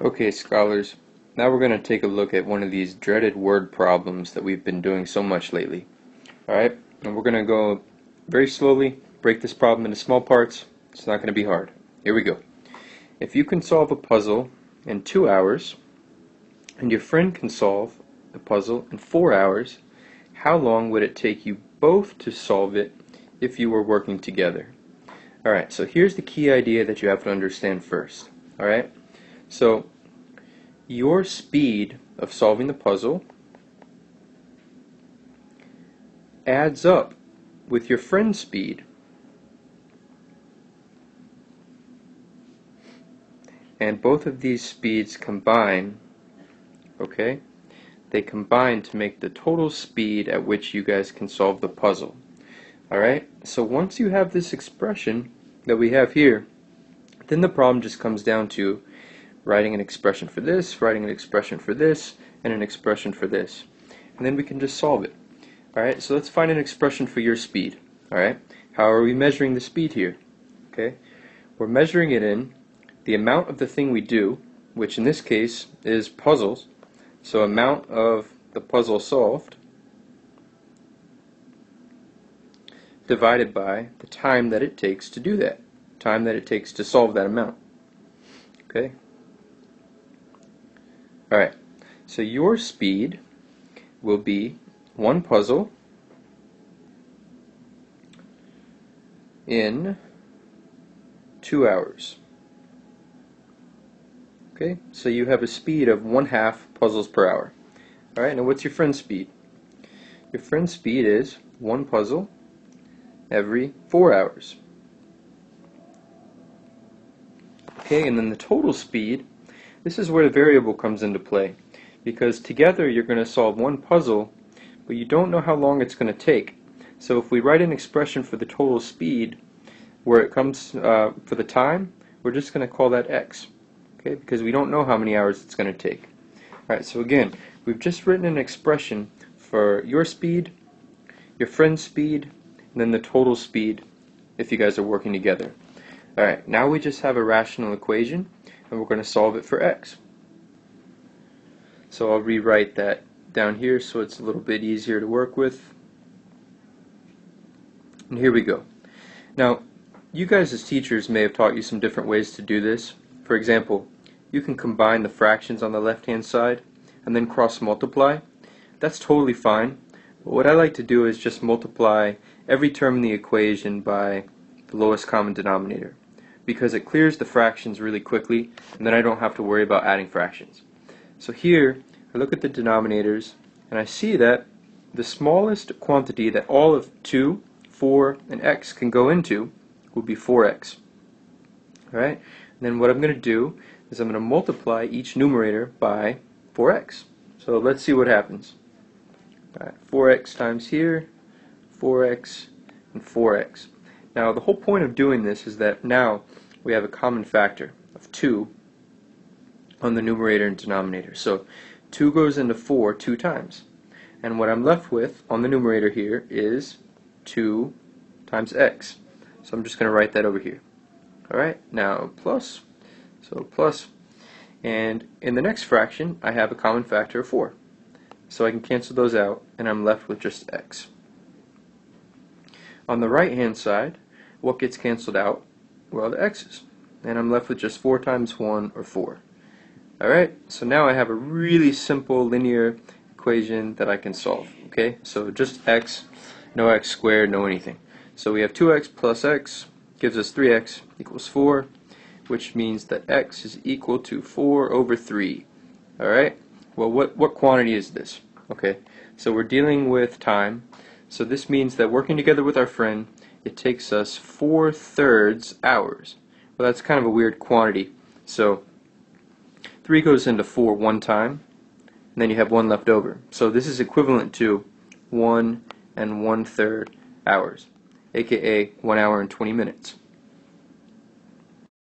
Okay, scholars, now we're going to take a look at one of these dreaded word problems that we've been doing so much lately. Alright, and we're going to go very slowly, break this problem into small parts. It's not going to be hard. Here we go. If you can solve a puzzle in two hours, and your friend can solve the puzzle in four hours, how long would it take you both to solve it if you were working together? Alright, so here's the key idea that you have to understand first. Alright? So, your speed of solving the puzzle adds up with your friend's speed. And both of these speeds combine, okay? They combine to make the total speed at which you guys can solve the puzzle. Alright, so once you have this expression that we have here, then the problem just comes down to writing an expression for this, writing an expression for this, and an expression for this. And then we can just solve it. Alright, so let's find an expression for your speed. Alright, how are we measuring the speed here? Okay, we're measuring it in the amount of the thing we do, which in this case is puzzles. So amount of the puzzle solved divided by the time that it takes to do that, time that it takes to solve that amount. Okay, Alright, so your speed will be one puzzle in two hours. Okay, so you have a speed of one half puzzles per hour. Alright, now what's your friend's speed? Your friend's speed is one puzzle every four hours. Okay, and then the total speed this is where the variable comes into play because together you're going to solve one puzzle but you don't know how long it's going to take. So if we write an expression for the total speed where it comes uh, for the time, we're just going to call that x okay, because we don't know how many hours it's going to take. Alright, so again, we've just written an expression for your speed, your friend's speed, and then the total speed if you guys are working together. Alright, now we just have a rational equation and we're going to solve it for x. So I'll rewrite that down here so it's a little bit easier to work with. And here we go. Now, you guys as teachers may have taught you some different ways to do this. For example, you can combine the fractions on the left hand side and then cross multiply. That's totally fine. But what I like to do is just multiply every term in the equation by the lowest common denominator because it clears the fractions really quickly and then I don't have to worry about adding fractions. So here I look at the denominators and I see that the smallest quantity that all of 2, 4, and x can go into will be 4x. Alright, and then what I'm going to do is I'm going to multiply each numerator by 4x. So let's see what happens. Right, 4x times here, 4x, and 4x. Now the whole point of doing this is that now we have a common factor of 2 on the numerator and denominator. So 2 goes into 4 two times. And what I'm left with on the numerator here is 2 times x. So I'm just going to write that over here. Alright, now plus, so plus, and in the next fraction I have a common factor of 4. So I can cancel those out and I'm left with just x. On the right hand side what gets canceled out? Well, the x's. And I'm left with just 4 times 1, or 4. Alright, so now I have a really simple linear equation that I can solve. Okay, so just x, no x squared, no anything. So we have 2x plus x gives us 3x equals 4, which means that x is equal to 4 over 3. Alright, well what, what quantity is this? Okay, so we're dealing with time, so this means that working together with our friend, it takes us 4 thirds hours. Well, that's kind of a weird quantity. So 3 goes into 4 one time, and then you have 1 left over. So this is equivalent to 1 and 1 third hours, aka 1 hour and 20 minutes.